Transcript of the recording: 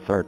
Third